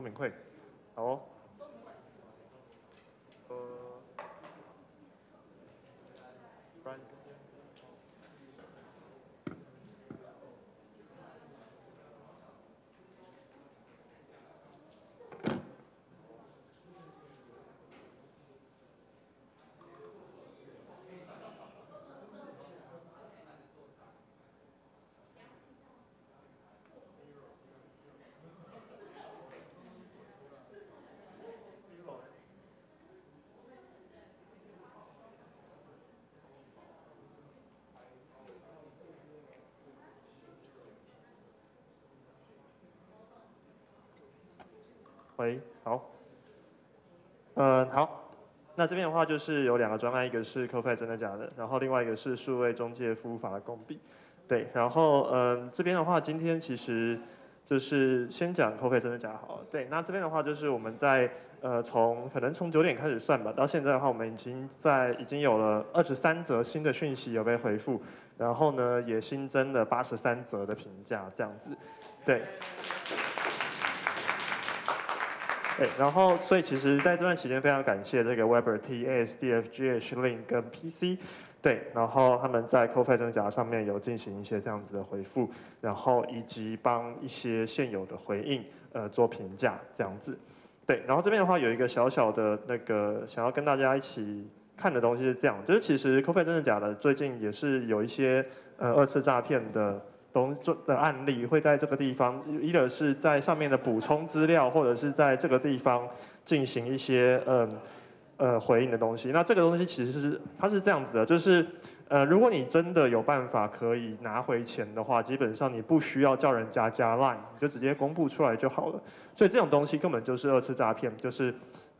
说明会，好哦。呃，不喂，好，嗯，好，那这边的话就是有两个专案，一个是 c o f i 真的假的，然后另外一个是数位中介服务法的共笔，对，然后嗯，这边的话今天其实就是先讲 c o f i 真的假好，对，那这边的话就是我们在呃从可能从九点开始算吧，到现在的话我们已经在已经有了二十三则新的讯息有被回复，然后呢也新增了八十三则的评价这样子，对。对，然后所以其实在这段期间非常感谢这个 Weber、T、S、D、F、G、H、Link 跟 PC，对，然后他们在 CoFi 真假上面有进行一些这样子的回复，然后以及帮一些现有的回应呃做评价这样子，对，然后这边的话有一个小小的那个想要跟大家一起看的东西是这样，就是其实 CoFi 真的假的最近也是有一些呃二次诈骗的。东做的案例会在这个地方，一个是在上面的补充资料，或者是在这个地方进行一些嗯呃回应的东西。那这个东西其实是它是这样子的，就是呃如果你真的有办法可以拿回钱的话，基本上你不需要叫人家加 line，你就直接公布出来就好了。所以这种东西根本就是二次诈骗，就是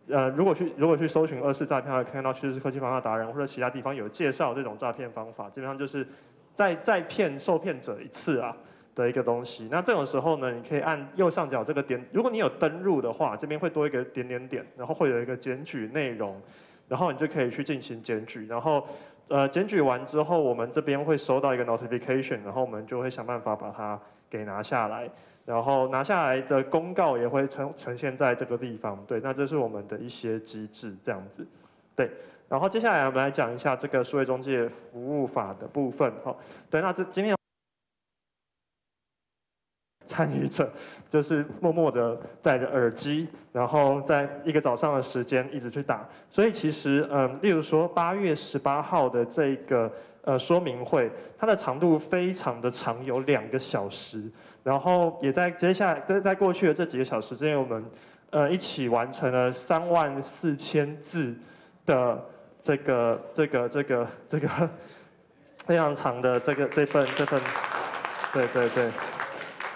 呃如果去如果去搜寻二次诈骗，会看到趋势科技方法达人或者其他地方有介绍这种诈骗方法，基本上就是。再再骗受骗者一次啊的一个东西，那这种时候呢，你可以按右上角这个点，如果你有登录的话，这边会多一个点点点，然后会有一个检举内容，然后你就可以去进行检举，然后呃检举完之后，我们这边会收到一个 notification，然后我们就会想办法把它给拿下来，然后拿下来的公告也会呈呈现在这个地方，对，那这是我们的一些机制这样子，对。然后接下来我们来讲一下这个数位中介服务法的部分，哈，对，那这今天参与者就是默默的戴着耳机，然后在一个早上的时间一直去打，所以其实，嗯，例如说八月十八号的这个呃说明会，它的长度非常的长，有两个小时，然后也在接下来在在过去的这几个小时之内，我们呃一起完成了三万四千字的。这个这个这个这个非常长的这个这份这份，对对对，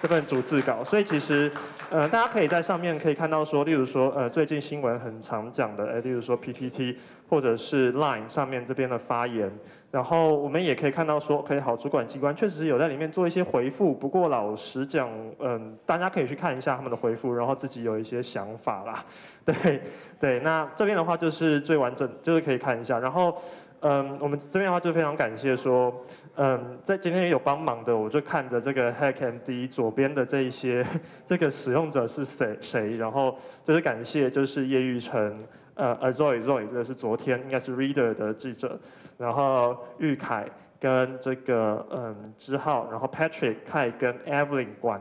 这份逐字稿，所以其实。呃，大家可以在上面可以看到说，例如说，呃，最近新闻很常讲的，哎，例如说 PTT 或者是 Line 上面这边的发言，然后我们也可以看到说，可以好，主管机关确实有在里面做一些回复。不过老实讲，嗯，大家可以去看一下他们的回复，然后自己有一些想法啦。对对，那这边的话就是最完整，就是可以看一下，然后。嗯，我们这边的话就非常感谢说，嗯，在今天有帮忙的，我就看着这个 HackMD 左边的这一些这个使用者是谁谁，然后就是感谢就是叶玉成，呃，Azoy Zoy，这是昨天应该是 Reader 的记者，然后玉凯跟这个嗯之浩，然后 Patrick 凯跟 Evelyn 关，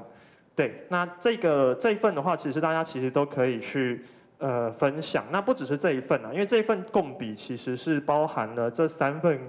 对，那这个这一份的话，其实大家其实都可以去。呃，分享那不只是这一份啊，因为这一份共笔其实是包含了这三份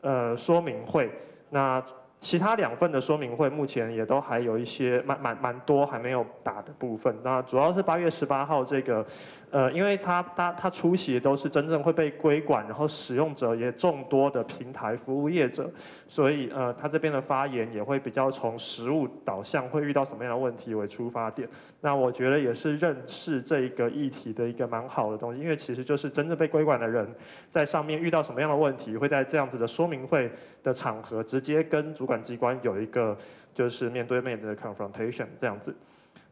呃说明会，那其他两份的说明会目前也都还有一些蛮蛮蛮多还没有打的部分，那主要是八月十八号这个。呃，因为他他他出席都是真正会被规管，然后使用者也众多的平台服务业者，所以呃，他这边的发言也会比较从实物导向，会遇到什么样的问题为出发点。那我觉得也是认识这一个议题的一个蛮好的东西，因为其实就是真正被规管的人在上面遇到什么样的问题，会在这样子的说明会的场合直接跟主管机关有一个就是面对面的 confrontation 这样子。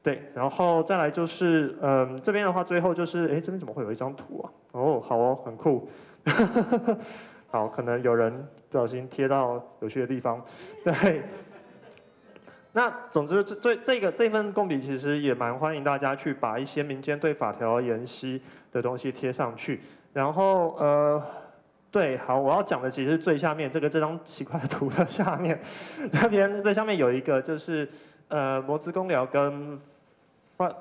对，然后再来就是，嗯，这边的话，最后就是，哎，这边怎么会有一张图啊？哦，好哦，很酷。好，可能有人不小心贴到有趣的地方。对，那总之，这这这个这份供笔其实也蛮欢迎大家去把一些民间对法条研析的东西贴上去。然后呃，对，好，我要讲的其实是最下面这个这张奇怪的图的下面，这边在下面有一个就是呃摩兹公寮跟。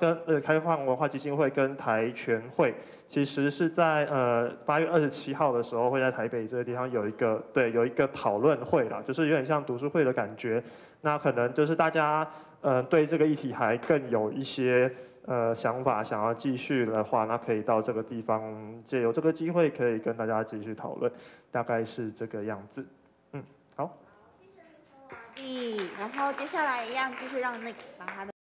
跟呃开放文化基金会跟台全会，其实是在呃八月二十七号的时候会在台北这个地方有一个对有一个讨论会啦，就是有点像读书会的感觉。那可能就是大家呃对这个议题还更有一些呃想法，想要继续的话，那可以到这个地方借由这个机会可以跟大家继续讨论，大概是这个样子。嗯，好。然后接下来一样就是让那个把他的。